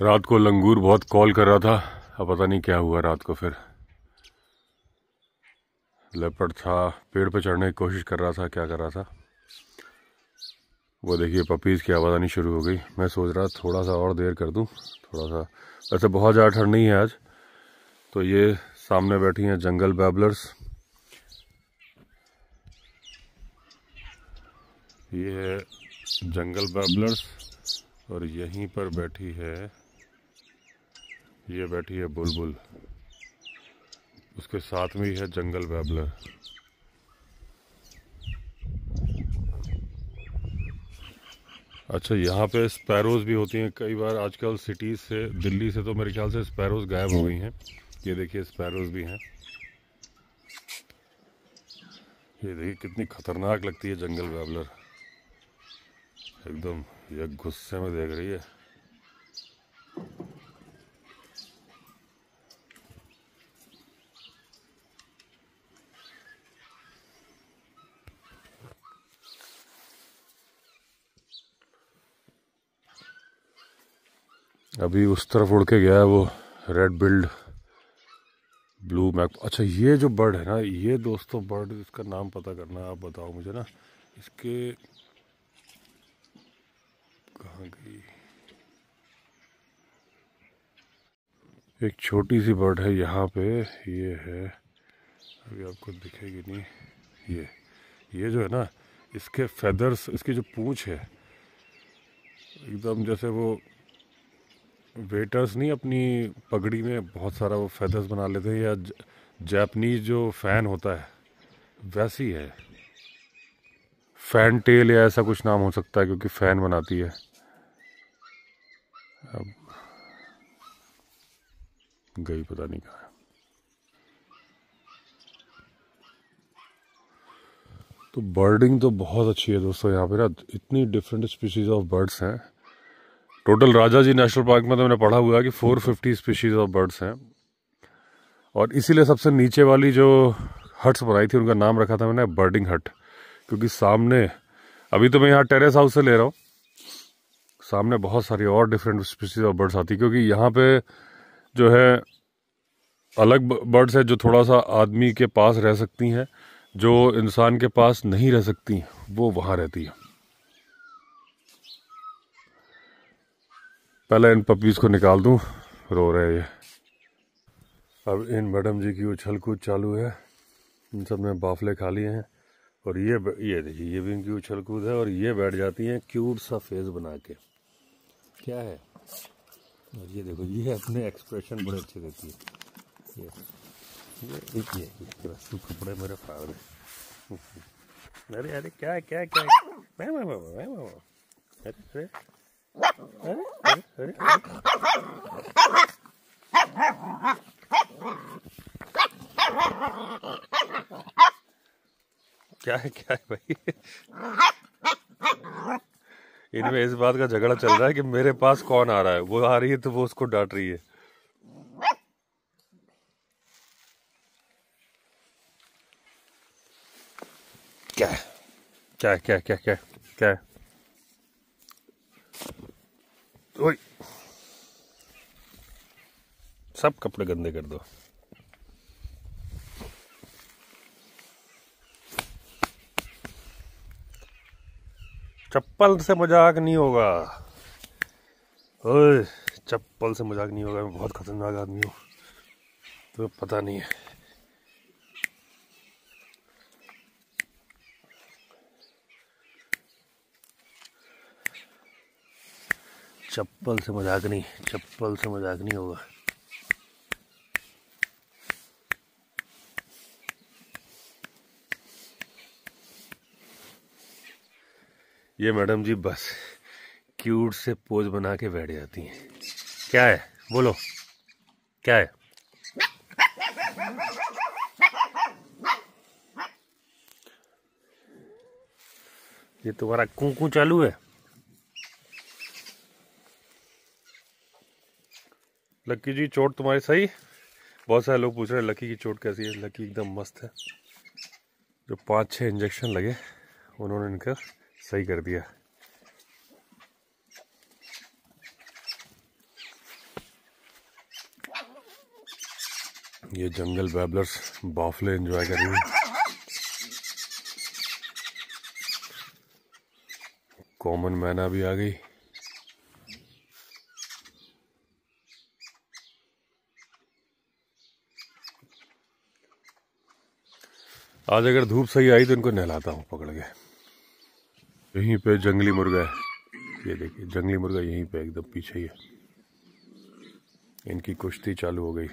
रात को लंगूर बहुत कॉल कर रहा था। अब पता नहीं क्या हुआ रात को फिर। लेपर्ड था, पेड़ पे चढ़ने की कोशिश कर रहा था, क्या कर रहा था। वो देखिए, पपीज़ की आवाज़ आनी शुरू हो गई। मैं सोच रहा थोड़ा सा और देर कर दूँ थोड़ा सा वैसे बहुत ज़्यादा ठंड नहीं है आज। तो ये सामने बैठी हैं जंगल बैबलर्स। ये है जंगल बैबलर्स और यहीं पर बैठी है ये बैठी है बुलबुल। उसके साथ में ही है जंगल बैबलर। अच्छा यहाँ पे स्पैरोज भी होती हैं। कई बार आजकल सिटीज़ से, दिल्ली से तो मेरे ख्याल से स्पैरोज गायब हो गई हैं। ये देखिए, स्पैरोज भी हैं। ये देखिए, कितनी खतरनाक लगती है जंगल बैबलर। एकदम, ये गुस्से में देख रही है। अभी उस तरफ़ उड़ के गया है वो रेड बिल्ड ब्लू मैक अच्छा ये जो बर्ड है ना, ये दोस्तों बर्ड इसका नाम पता करना आप बताओ मुझे ना। इसके कहाँ गई? एक छोटी सी बर्ड है, यहाँ पे ये है। अभी आपको दिखेगी नहीं। ये ये जो है ना, इसके फेदर्स इसकी जो पूंछ है, एकदम जैसे वो वेटर्स नहीं, अपनी पगड़ी में बहुत सारा वो फेदर्स बना लेते हैं, या जापनीज जो फ़ैन होता है, वैसी है। फ़ैन टेल या ऐसा कुछ नाम हो सकता है, क्योंकि फ़ैन बनाती है। अब, गई पता नहीं कहा। तो बर्डिंग तो बहुत अच्छी है दोस्तों यहाँ पे ना, इतनी डिफरेंट स्पीशीज ऑफ़ बर्ड्स हैं। Total Rajaji national park में तो मैंने पढ़ा हुआ है कि 450 स्पीशीज ऑफ़ बर्ड्स हैं। और इसीलिए सबसे नीचे वाली जो हट्स बनाई थी, उनका नाम रखा था मैंने बर्डिंग हट क्योंकि सामने, अभी तो मैं यहाँ टेरेस हाउस से ले रहा हूँ। सामने बहुत सारी और डिफरेंट स्पीसीज ऑफ़ बर्ड्स आती क्योंकि यहाँ पे जो है, अलग बर्ड्स है जो थोड़ा सा आदमी के पास रह सकती हैं, जो इंसान के पास नहीं रह सकती वो वहाँ रहती है। पहले इन पपीज़ को निकाल दूँ। रो रहे ये। अब इन मैडम जी की उछल कूद चालू है। इन सबने बाफले खा लिए हैं। और ये ये देखिए, ये भी इनकी उछल कूद है और ये बैठ जाती हैं क्यूट सा फेस बना के। क्या है? और ये देखो, ये अपने एक्सप्रेशन बड़े अच्छे देती है। ये ये ये कपड़े मेरे फाड़ अरे अरे, क्या क्या क्या मैं मैं मैं मैं, अरे अरे। क्या है क्या है भाई? इनमें इस बात का झगड़ा चल रहा है कि मेरे पास कौन आ रहा है? वो आ रही है तो वो उसको डांट रही है। क्या है? क्या क्या क्या क्या क्या है? ओए। सब कपड़े गंदे कर दो। चप्पल से मज़ाक नहीं होगा। ओए, चप्पल से मज़ाक नहीं होगा। मैं बहुत खतरनाक आदमी हूँ। तो पता नहीं है। चप्पल से मज़ाक नहीं, चप्पल से मज़ाक नहीं होगा। ये मैडम जी बस क्यूट से पोज बना के बैठ जाती हैं। क्या है? बोलो। क्या है? ये तुम्हारा कू चालू है? लक्की जी, चोट तुम्हारी सही? बहुत सारे लोग पूछ रहे हैं, लकी की चोट कैसी है? लकी एकदम मस्त है। जो पाँच छः इंजेक्शन लगे, उन्होंने इनका सही कर दिया। ये जंगल बैबलर्स बाफले एंजॉय कर रही है। कॉमन मैना भी आ गई। आज अगर धूप सही आई तो इनको नहलाता हूँ पकड़ के। यहीं पे जंगली मुर्गा है। ये देखिए, जंगली मुर्गा यहीं पे एकदम पीछे ही है। इनकी कुश्ती चालू हो गई।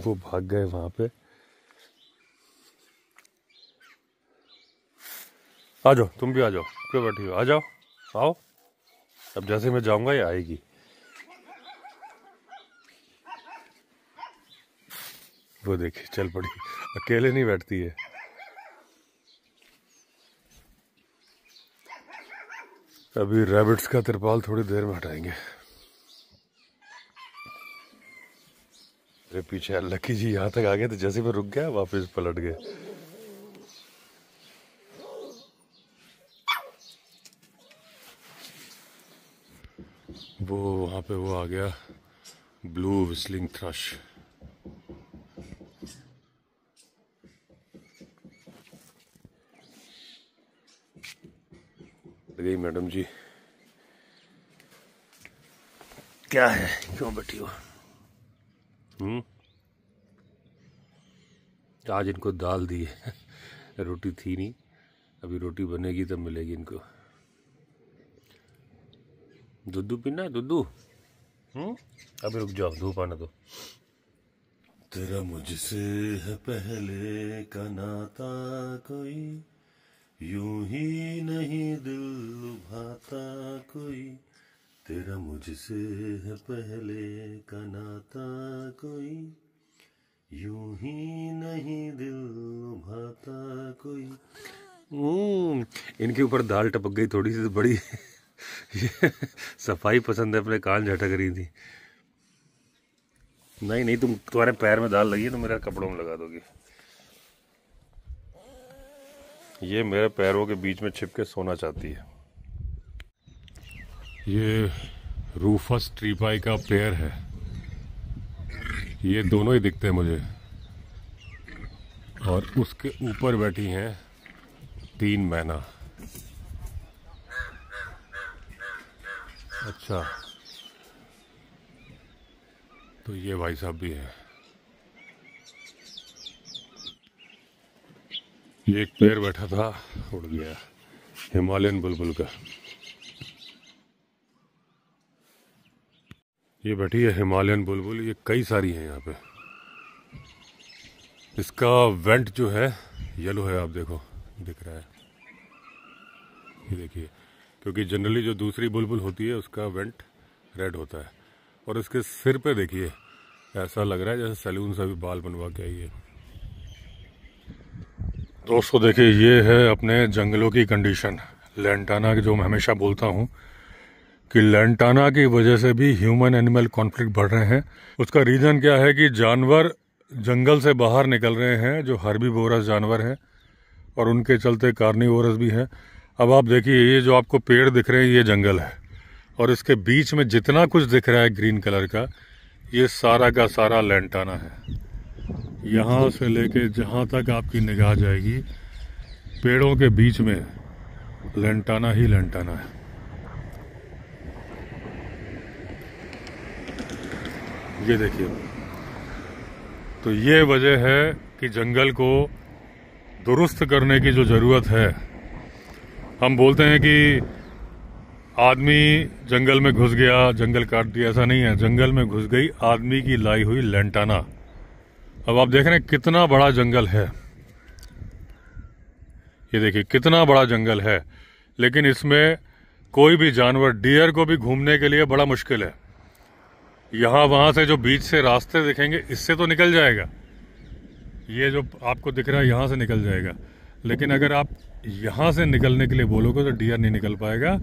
वो भाग गए वहाँ पे। आ जाओ, तुम भी आ जाओ। क्यों बैठी हो? आ जाओ, आओ। अब जैसे मैं जाऊँगा, ये आएगी। वो देखिए, चल पड़ी। अकेले नहीं बैठती है। अभी रैबिट्स का तिरपाल थोड़ी देर में हटाएँगे। अरे पीछे लकी जी यहाँ तक आ गए तो जैसे मैं रुक गया, वापस पलट गए। वो वहाँ पे वो आ गया ब्लू विस्लिंग थ्रश गई मैडम जी। क्या है? क्यों बैठी हो? हम्म? आज इनको दाल दी है। रोटी थी नहीं। अभी रोटी बनेगी तब मिलेगी इनको। दूध पीना है? दूध हम्म? अभी रुक जाओ धूप आना तो तेरा मुझसे है पहले का नाता कोई। यूँ ही नहीं दिल लुभाता कोई तेरा मुझसे है पहले का नाता कोई। यूँ ही नहीं दिल लुभाता कोई। हम्म, इनके ऊपर दाल टपक गई थोड़ी सी तो बड़ी। सफ़ाई पसंद है अपने कान झटक रही थी। नहीं नहीं तुम तुम्हारे पैर में दाल लगी है तो मेरा कपड़ों में लगा दोगी। ये मेरे पैरों के बीच में छिप के सोना चाहती है। ये रूफस ट्रीपाई का पेयर है। ये दोनों ही दिखते हैं मुझे। और उसके ऊपर बैठी हैं तीन मैना। अच्छा। तो ये भाई साहब भी हैं। ये एक पैर बैठा था, उड़ गया। हिमालयन बुलबुल का। ये बैठी है हिमालयन बुलबुल, ये कई सारी हैं यहाँ पे। इसका वेंट जो है, येलो है, आप देखो, दिख रहा है। ये देखिए, क्योंकि जनरली जो दूसरी बुलबुल होती है, उसका वेंट रेड होता है। और इसके सिर पे देखिए, ऐसा लग रहा है जैसे सैलून से भी बाल बनवा के आई है। दोस्तों, देखिए, ये है अपने जंगलों की कंडीशन लेंटाना की जो मैं हमेशा बोलता हूँ कि लेंटाना की वजह से भी ह्यूमन एनिमल कॉन्फ्लिक्ट बढ़ रहे हैं। उसका रीज़न क्या है कि जानवर जंगल से बाहर निकल रहे हैं, जो हरबी बोरस जानवर हैं, और उनके चलते कार्निवोरस भी हैं। अब आप देखिए, ये जो आपको पेड़ दिख रहे हैं, ये जंगल है। और इसके बीच में जितना कुछ दिख रहा है ग्रीन कलर का, ये सारा का सारा लेंटाना है। यहाँ से लेके जहाँ तक आपकी निगाह जाएगी, पेड़ों के बीच में लेंटाना ही लेंटाना है। ये देखिए। तो ये वजह है कि जंगल को दुरुस्त करने की जो ज़रूरत है, हम बोलते हैं कि आदमी जंगल में घुस गया, जंगल काट दिया, ऐसा नहीं है। जंगल में घुस गई, आदमी की लाई हुई लेंटाना। अब आप देख रहे हैं कितना बड़ा जंगल है। ये देखिए, कितना बड़ा जंगल है। लेकिन इसमें कोई भी जानवर, डियर को भी घूमने के लिए बड़ा मुश्किल है। यहाँ वहाँ से जो बीच से रास्ते दिखेंगे, इससे तो निकल जाएगा। ये जो आपको दिख रहा है, यहाँ से निकल जाएगा। लेकिन अगर आप यहाँ से निकलने के लिए बोलोगे तो डियर नहीं निकल पाएगा,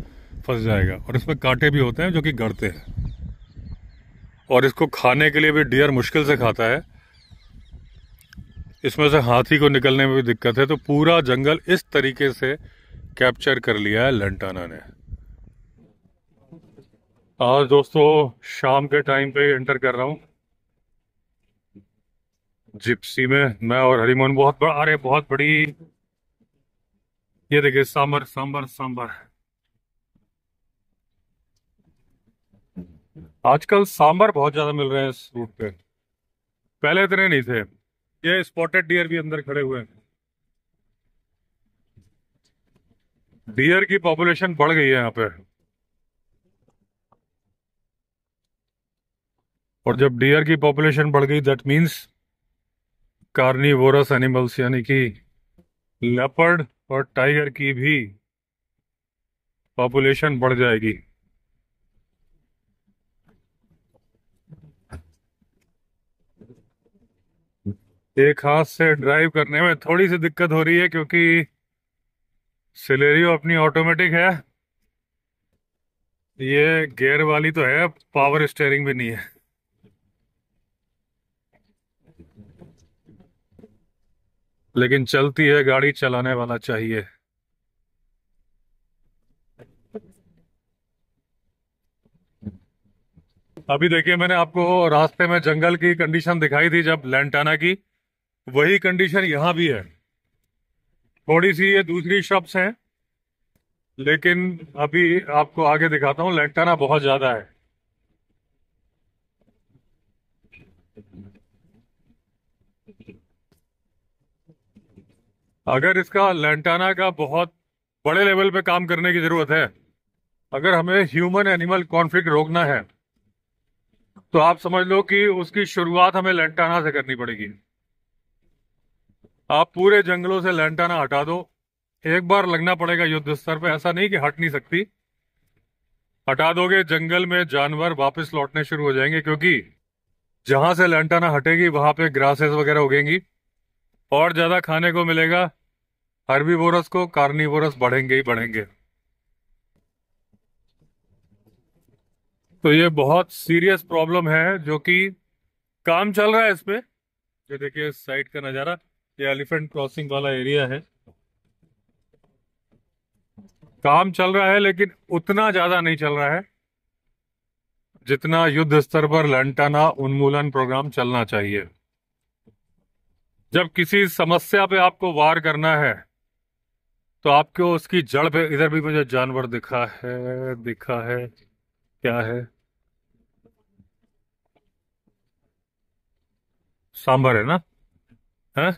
फंस जाएगा। और इसमें कांटे भी होते हैं जो कि गड़ते हैं। और इसको खाने के लिए भी डियर मुश्किल से खाता है। इसमें से हाथी को निकलने में भी दिक्कत है तो पूरा जंगल इस तरीके से कैप्चर कर लिया है लंटाना ने। आज दोस्तों, शाम के टाइम पे एंटर कर रहा हूँ। जिप्सी में मैं और हरिमोहन बहुत बड़ा, अरे बहुत बड़ी, ये देखिए सांबर सांबर सांबर आजकल सांबर बहुत ज़्यादा मिल रहे हैं इस रूट पे। पहले इतने नहीं थे। ये स्पॉटेड डियर भी अंदर खड़े हुए हैं। डियर की पॉपुलेशन बढ़ गई है यहाँ पे। और जब डियर की पॉपुलेशन बढ़ गई दैट मीन्स कार्निवोरस एनिमल्स यानी कि लेपर्ड और टाइगर की भी पॉपुलेशन बढ़ जाएगी। एक हाथ से ड्राइव करने में थोड़ी सी दिक्कत हो रही है क्योंकि सिलेरियो अपनी ऑटोमेटिक है। ये गियर वाली तो है पावर स्टेयरिंग भी नहीं है। लेकिन चलती है, गाड़ी चलाने वाला चाहिए। अभी देखिए, मैंने आपको रास्ते में जंगल की कंडीशन दिखाई थी जब लैंटाना की। वही कंडीशन यहाँ भी है। थोड़ी सी ये दूसरी शब्स हैं, लेकिन अभी आपको आगे दिखाता हूँ लैंटाना बहुत ज़्यादा है। अगर इसका लैंटाना का बहुत बड़े लेवल पे काम करने की ज़रूरत है, अगर हमें ह्यूमन एनिमल कॉन्फ्लिक्ट रोकना है तो आप समझ लो कि उसकी शुरुआत हमें लेंटाना से करनी पड़ेगी। आप पूरे जंगलों से लैंटाना हटा दो। एक बार लगना पड़ेगा युद्ध स्तर पे। ऐसा नहीं कि हट नहीं सकती। हटा दोगे, जंगल में जानवर वापस लौटने शुरू हो जाएँगे, क्योंकि जहाँ से लैंटाना हटेगी, वहाँ पे ग्रासेस वगैरह उगेंगी। और ज़्यादा खाने को मिलेगा। हर्बीवोरस को कार्निवोरस बढ़ेंगे ही बढ़ेंगे। तो ये बहुत सीरियस प्रॉब्लम है जो कि काम चल रहा है इसमें। ये देखिए साइड का नज़ारा। ये एलिफेंट क्रॉसिंग वाला एरिया है। काम चल रहा है, लेकिन उतना ज़्यादा नहीं चल रहा है जितना युद्ध स्तर पर लंटाना उन्मूलन प्रोग्राम चलना चाहिए। जब किसी समस्या पे आपको वार करना है तो आपको उसकी जड़ पे इधर भी मुझे जानवर दिखा है दिखा है, क्या है? सांबर है ना? है।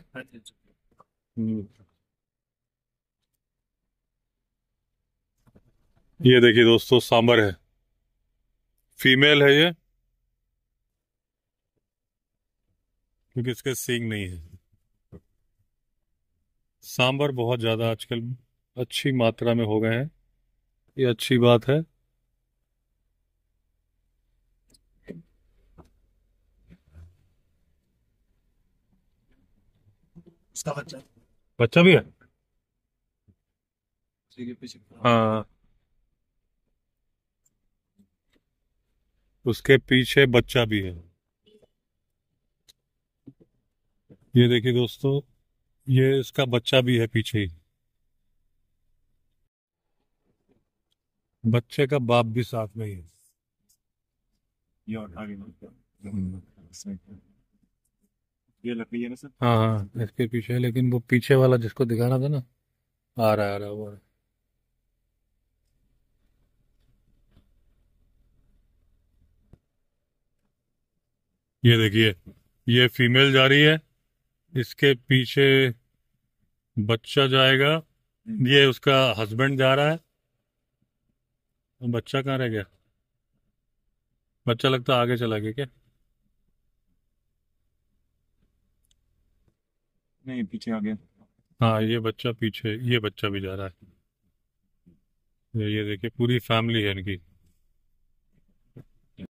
ये देखिए दोस्तों, सांबर है। फीमेल है ये। क्योंकि इसके सींग नहीं है। सांबर बहुत ज़्यादा आजकल अच्छी मात्रा में हो गए हैं। ये अच्छी बात है। इसका बच्चा बच्चा भी है? हाँ। उसके पीछे बच्चा भी है। ये देखिए दोस्तों ये इसका बच्चा भी है पीछे ही। बच्चे का बाप भी साथ में ही है। ये ये लकड़ी है ना सर? हाँ हाँ इसके पीछे है लेकिन वो पीछे वाला जिसको दिखाना था ना आ रहा है आ रहा वो आ रहा है। ये देखिए ये फीमेल जा रही है इसके पीछे बच्चा जाएगा ये उसका हस्बैंड जा रहा है। बच्चा कहाँ रह गया? बच्चा लगता आगे चला गया क्या? नहीं, पीछे आ गया। हाँ ये बच्चा पीछे, ये बच्चा भी जा रहा है। ये देखिए, पूरी फैमिली है इनकी।